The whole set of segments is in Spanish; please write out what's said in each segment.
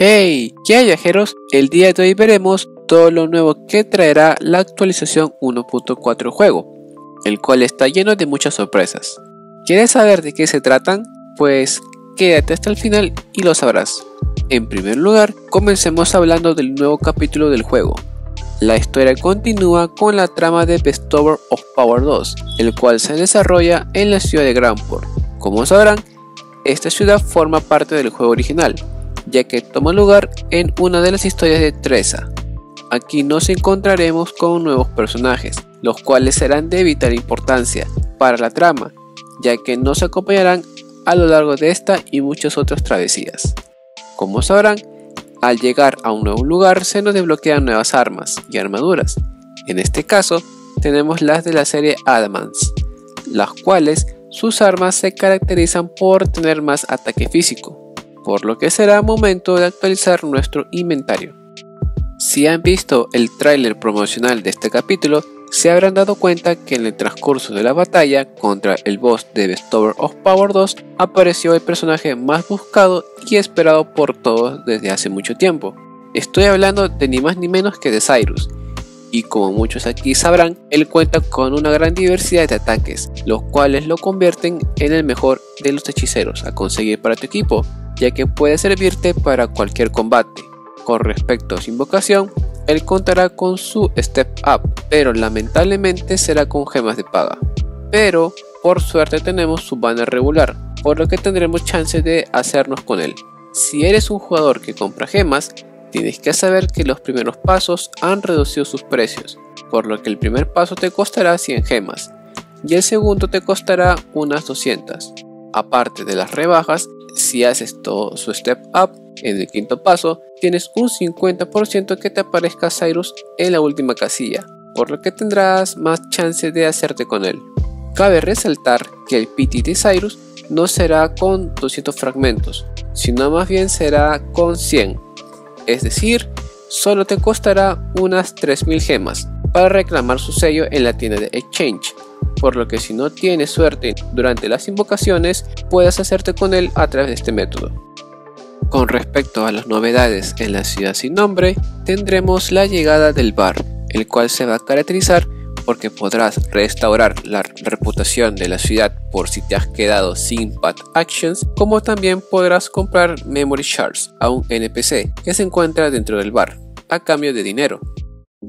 ¡Hey! ¿Qué hay viajeros? El día de hoy veremos todo lo nuevo que traerá la actualización 1.4 juego, el cual está lleno de muchas sorpresas. ¿Quieres saber de qué se tratan? Pues quédate hasta el final y lo sabrás. En primer lugar, comencemos hablando del nuevo capítulo del juego. La historia continúa con la trama de Bestover of Power 2, el cual se desarrolla en la ciudad de Grandport. Como sabrán, esta ciudad forma parte del juego original, ya que toma lugar en una de las historias de Treza. Aquí nos encontraremos con nuevos personajes, los cuales serán de vital importancia para la trama, ya que nos acompañarán a lo largo de esta y muchas otras travesías. Como sabrán, al llegar a un nuevo lugar se nos desbloquean nuevas armas y armaduras. En este caso, tenemos las de la serie Adamants, las cuales sus armas se caracterizan por tener más ataque físico, por lo que será momento de actualizar nuestro inventario. Si han visto el tráiler promocional de este capítulo, se habrán dado cuenta que en el transcurso de la batalla contra el boss de Bestover of Power 2 apareció el personaje más buscado y esperado por todos desde hace mucho tiempo. Estoy hablando de ni más ni menos que de Cyrus, y como muchos aquí sabrán, él cuenta con una gran diversidad de ataques, los cuales lo convierten en el mejor de los hechiceros a conseguir para tu equipo, ya que puede servirte para cualquier combate. Con respecto a su invocación, él contará con su Step Up, pero lamentablemente será con gemas de paga. Pero por suerte tenemos su banner regular, por lo que tendremos chance de hacernos con él. Si eres un jugador que compra gemas, tienes que saber que los primeros pasos han reducido sus precios, por lo que el primer paso te costará 100 gemas y el segundo te costará unas 200. Aparte de las rebajas, si haces todo su step up en el quinto paso, tienes un 50% que te aparezca Cyrus en la última casilla, por lo que tendrás más chance de hacerte con él. Cabe resaltar que el PT de Cyrus no será con 200 fragmentos, sino más bien será con 100, es decir, solo te costará unas 3000 gemas para reclamar su sello en la tienda de Exchange, por lo que si no tienes suerte durante las invocaciones, puedes hacerte con él a través de este método. Con respecto a las novedades en la ciudad sin nombre, tendremos la llegada del bar, el cual se va a caracterizar porque podrás restaurar la reputación de la ciudad por si te has quedado sin Path Actions, como también podrás comprar Memory Shards a un NPC que se encuentra dentro del bar, a cambio de dinero.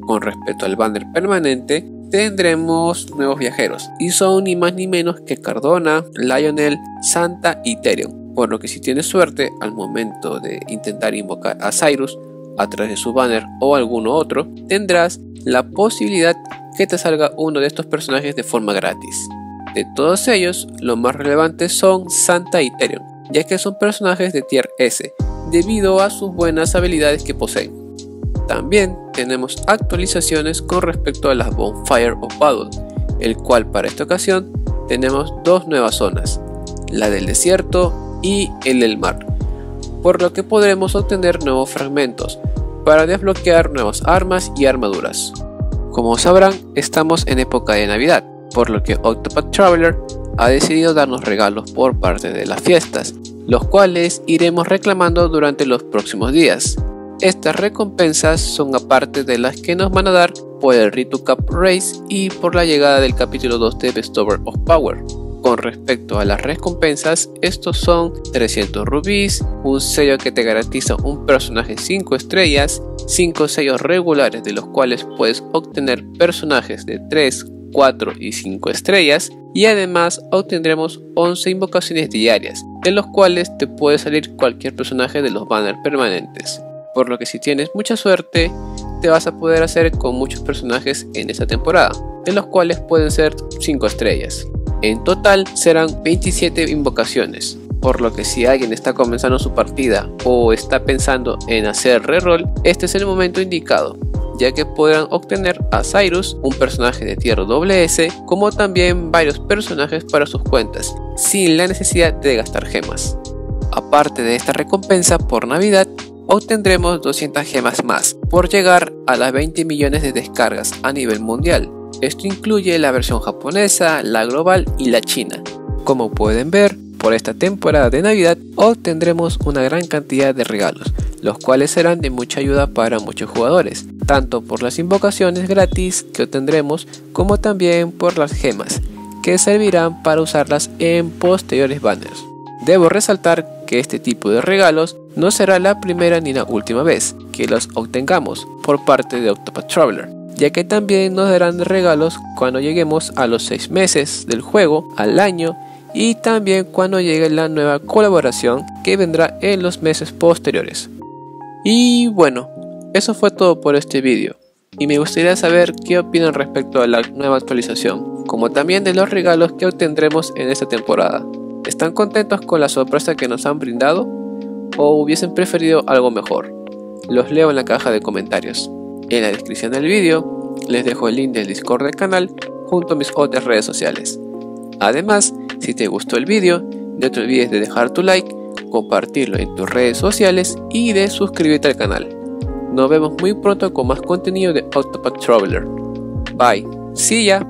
Con respecto al banner permanente, tendremos nuevos viajeros y son ni más ni menos que Cardona, Lionel, Santa y Therion. Por lo que si tienes suerte al momento de intentar invocar a Cyrus a través de su banner o alguno otro, tendrás la posibilidad que te salga uno de estos personajes de forma gratis. De todos ellos, los más relevantes son Santa y Therion, ya que son personajes de tier S, debido a sus buenas habilidades que poseen. También tenemos actualizaciones con respecto a las Bonfire of Battle, el cual para esta ocasión tenemos dos nuevas zonas, la del desierto y el del mar, por lo que podremos obtener nuevos fragmentos para desbloquear nuevas armas y armaduras. Como sabrán, estamos en época de Navidad, por lo que Octopath Traveler ha decidido darnos regalos por parte de las fiestas, los cuales iremos reclamando durante los próximos días. Estas recompensas son aparte de las que nos van a dar por el Ritu Cup Race y por la llegada del capítulo 2 de Bestover of Power. Con respecto a las recompensas, estos son 300 rubíes, un sello que te garantiza un personaje 5 estrellas, 5 sellos regulares de los cuales puedes obtener personajes de 3, 4 y 5 estrellas, y además obtendremos 11 invocaciones diarias, de los cuales te puede salir cualquier personaje de los banners permanentes por lo que si tienes mucha suerte te vas a poder hacer con muchos personajes en esta temporada, de los cuales pueden ser 5 estrellas. En total serán 27 invocaciones, por lo que si alguien está comenzando su partida o está pensando en hacer reroll, este es el momento indicado, ya que podrán obtener a Cyrus, un personaje de tierra S, como también varios personajes para sus cuentas, sin la necesidad de gastar gemas. Aparte de esta recompensa por Navidad, obtendremos 200 gemas más por llegar a las 20 millones de descargas a nivel mundial. Esto incluye la versión japonesa, la global y la china. Como pueden ver, por esta temporada de Navidad obtendremos una gran cantidad de regalos, los cuales serán de mucha ayuda para muchos jugadores, tanto por las invocaciones gratis que obtendremos como también por las gemas, que servirán para usarlas en posteriores banners. Debo resaltar que este tipo de regalos no será la primera ni la última vez que los obtengamos por parte de Octopath Traveler, ya que también nos darán regalos cuando lleguemos a los 6 meses del juego, al año y también cuando llegue la nueva colaboración que vendrá en los meses posteriores. Y bueno, eso fue todo por este vídeo y me gustaría saber qué opinan respecto a la nueva actualización, como también de los regalos que obtendremos en esta temporada. ¿Están contentos con la sorpresa que nos han brindado? ¿O hubiesen preferido algo mejor? Los leo en la caja de comentarios. En la descripción del vídeo les dejo el link del Discord del canal junto a mis otras redes sociales. Además, si te gustó el vídeo, no te olvides de dejar tu like, compartirlo en tus redes sociales y de suscribirte al canal. Nos vemos muy pronto con más contenido de Octopath Traveler. Bye. See ya.